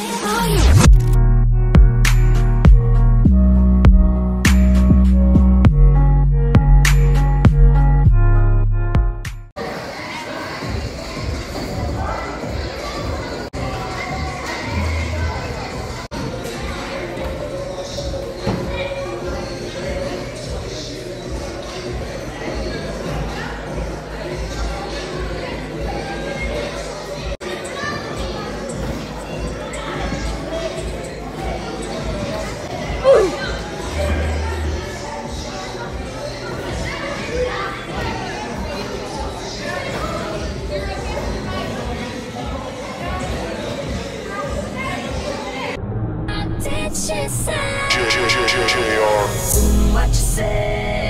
Oh. Did she say JR. what you say?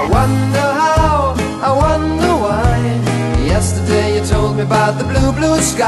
I wonder, how, I wonder why. Yesterday you told me about the blue, blue sky.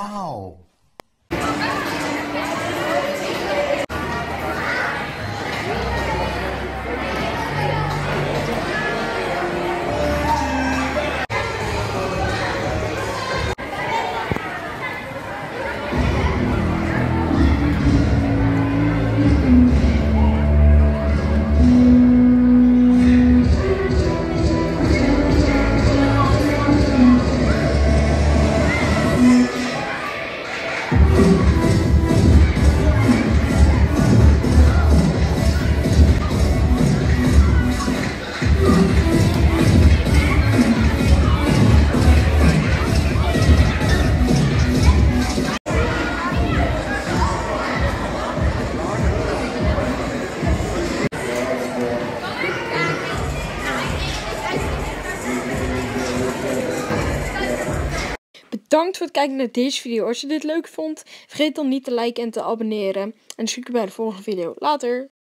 Wow. Bedankt voor het kijken naar deze video. Als je dit leuk vond, vergeet dan niet te liken en te abonneren. En dan zie ik je bij de volgende video. Later!